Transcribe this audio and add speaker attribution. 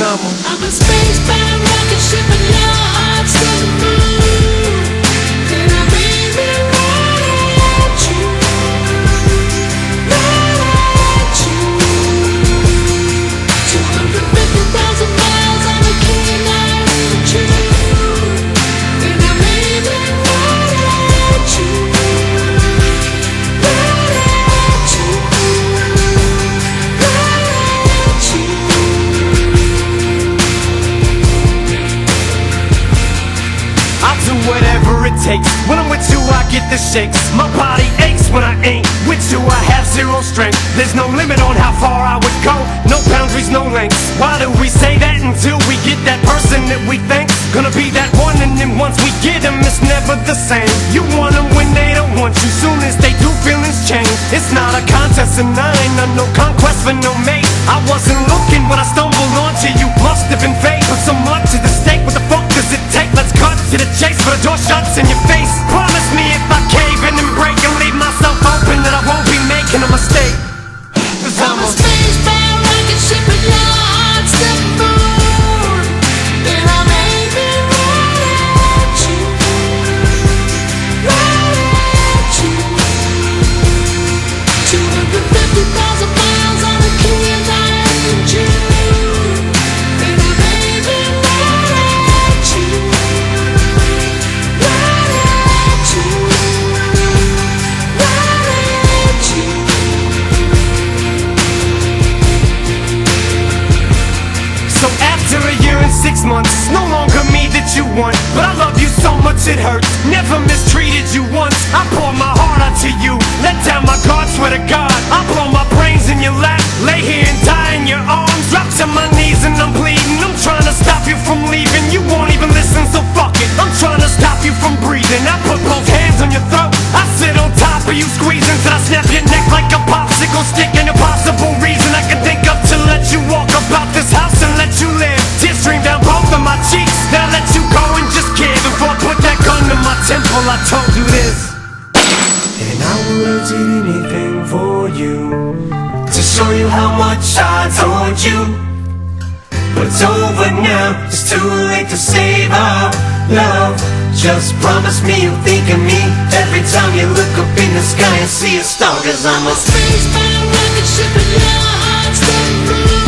Speaker 1: and I'm a
Speaker 2: space a
Speaker 1: it takes. When I'm with you, I get the shakes. My body aches when I ain't with you. I have zero strength. There's no limit on how far I would go. No boundaries, no lengths. Why do we say that until we get that person that we think's gonna be that one? And then once we get them, it's never the same. You want them when they don't want you. Soon as they do, feelings change. It's not a contest, and I ain't no conquest for no mate. I wasn't looking when I stumbled shuts in your face. Promise me if I cave in and break and leave myself open that I won't be making a after a year and six months, no longer me that you want. But I love you so much it hurts. Never mistreated you once. I pour my heart out to you. Let down my guard, swear to God. My I told you this. And I would do anything for you to show you how much I told you. But it's over now, it's too late to save our love. Just promise me you'll think of me every time you look up in the sky and see a star. Cause I'm a
Speaker 2: Spacebound rocket ship and